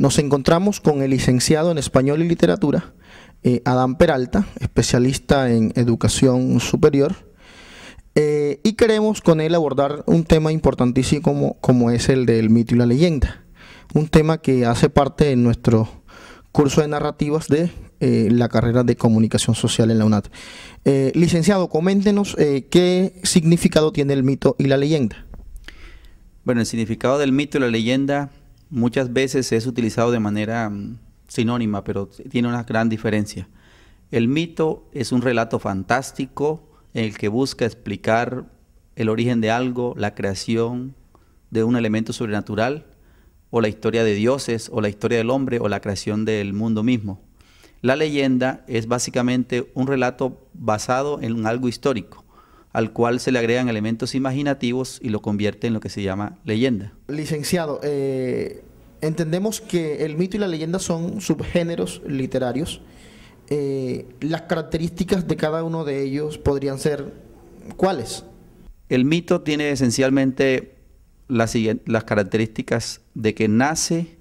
Nos encontramos con el licenciado en Español y Literatura, eh, Adán Peralta, especialista en educación superior, eh, y queremos con él abordar un tema importantísimo como, como es el del mito y la leyenda, un tema que hace parte de nuestro curso de narrativas de eh, la carrera de comunicación social en la UNAT. licenciado, coméntenos qué significado tiene el mito y la leyenda. Bueno, el significado del mito y la leyenda muchas veces es utilizado de manera mm, sinónima, pero tiene una gran diferencia. El mito es un relato fantástico en el que busca explicar el origen de algo, la creación de un elemento sobrenatural, o la historia de dioses, o la historia del hombre, o la creación del mundo mismo. La leyenda es básicamente un relato basado en algo histórico al cual se le agregan elementos imaginativos y lo convierte en lo que se llama leyenda. Licenciado, eh, entendemos que el mito y la leyenda son subgéneros literarios. Eh, las características de cada uno de ellos podrían ser cuáles? El mito tiene esencialmente las, las características de que nace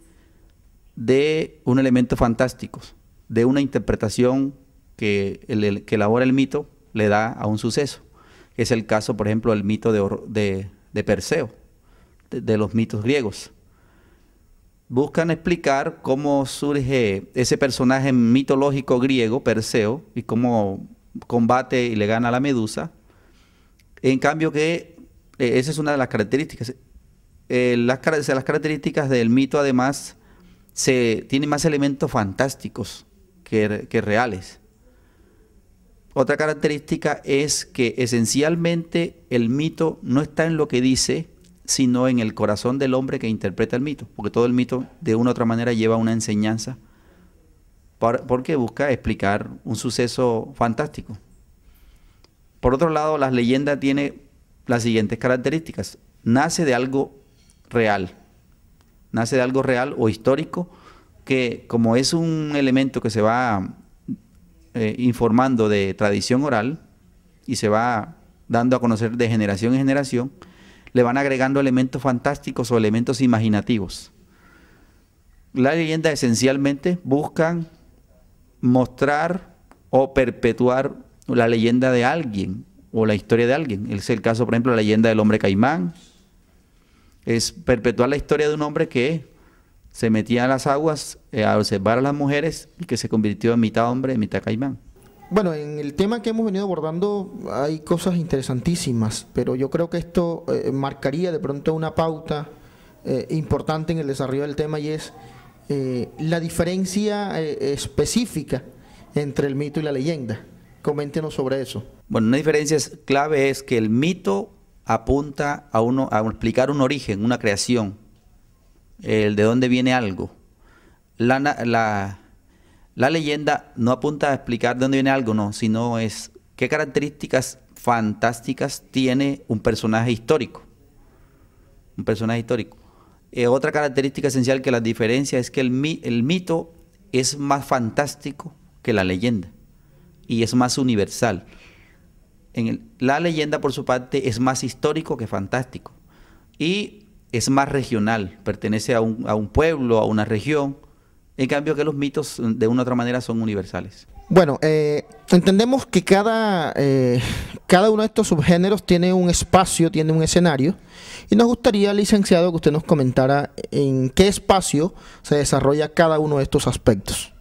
de un elemento fantástico, de una interpretación que, el, que elabora el mito le da a un suceso. Es el caso, por ejemplo, del mito de, Perseo, de, los mitos griegos. Buscan explicar cómo surge ese personaje mitológico griego, Perseo, y cómo combate y le gana a la medusa. En cambio que eh, esa es una de las características. Eh, las, características del mito además se tienen más elementos fantásticos que reales. Otra característica es que esencialmente el mito no está en lo que dice, sino en el corazón del hombre que interpreta el mito, porque todo el mito de una u otra manera lleva una enseñanza, porque busca explicar un suceso fantástico. Por otro lado, la leyenda tiene las siguientes características. Nace de algo real, nace de algo real o histórico, que como es un elemento que se va eh, informando de tradición oral y se va dando a conocer de generación en generación, le van agregando elementos fantásticos o elementos imaginativos. La leyenda esencialmente buscan mostrar o perpetuar la leyenda de alguien o la historia de alguien. Es el caso, por ejemplo, la leyenda del hombre caimán. Es perpetuar la historia de un hombre que se metía a las aguas eh, a observar a las mujeres y que se convirtió en mitad hombre, mitad caimán. Bueno, en el tema que hemos venido abordando hay cosas interesantísimas, pero yo creo que esto eh, marcaría de pronto una pauta eh, importante en el desarrollo del tema y es la diferencia específica entre el mito y la leyenda. Coméntenos sobre eso. Bueno, una diferencia clave es que el mito apunta a, uno, a explicar un origen, una creación, el de dónde viene algo. La, la, leyenda no apunta a explicar de dónde viene algo, no, sino es qué características fantásticas tiene un personaje histórico. Un personaje histórico. Eh, otra característica esencial que la diferencia es que el, el mito es más fantástico que la leyenda y es más universal. En la leyenda, por su parte, es más histórico que fantástico. Y es más regional, pertenece a un, a un pueblo, a una región, en cambio que los mitos de una u otra manera son universales. Bueno, eh, entendemos que cada, eh, cada uno de estos subgéneros tiene un espacio, tiene un escenario, y nos gustaría, licenciado, que usted nos comentara en qué espacio se desarrolla cada uno de estos aspectos.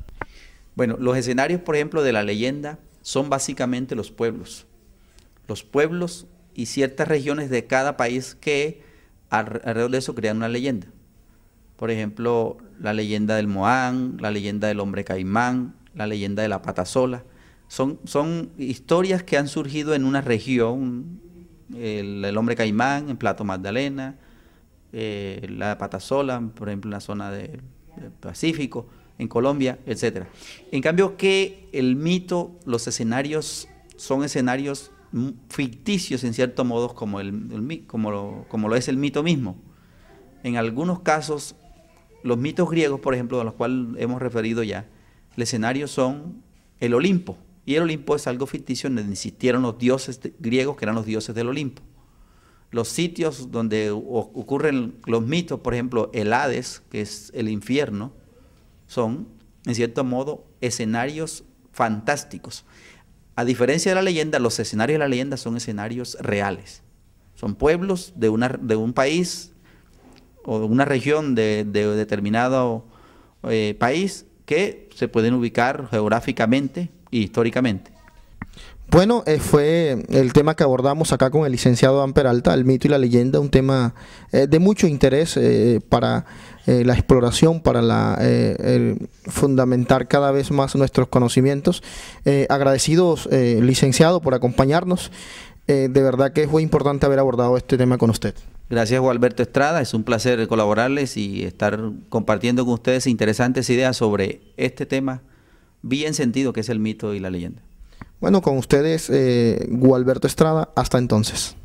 Bueno, los escenarios, por ejemplo, de la leyenda son básicamente los pueblos. Los pueblos y ciertas regiones de cada país que alrededor de eso crean una leyenda. Por ejemplo, la leyenda del Moán, la leyenda del hombre caimán, la leyenda de la pata sola. Son, son historias que han surgido en una región, el, hombre caimán en Plato Magdalena, eh, la pata sola, por ejemplo, en la zona del Pacífico, en Colombia, etc. En cambio que el mito, los escenarios son escenarios ficticios en cierto modo como, el, como, lo, como lo es el mito mismo. En algunos casos, los mitos griegos, por ejemplo, de los cuales hemos referido ya, el escenario son el Olimpo. Y el Olimpo es algo ficticio donde existieron los dioses griegos que eran los dioses del Olimpo. Los sitios donde ocurren los mitos, por ejemplo, el Hades, que es el infierno, son, en cierto modo, escenarios fantásticos. A diferencia de la leyenda, los escenarios de la leyenda son escenarios reales. Son pueblos de, una, de un país o de una región de, determinado eh, país que se pueden ubicar geográficamente e históricamente. Bueno, eh, fue el tema que abordamos acá con el licenciado Dan Peralta, el mito y la leyenda, un tema eh, de mucho interés eh, para la exploración, para la, fundamentar cada vez más nuestros conocimientos. agradecidos, licenciado, por acompañarnos. de verdad que fue importante haber abordado este tema con usted. Gracias, Juan Alberto Estrada. Es un placer colaborarles y estar compartiendo con ustedes interesantes ideas sobre este tema bien sentido que es el mito y la leyenda. Bueno, con ustedes, eh, Gualberto Estrada, hasta entonces.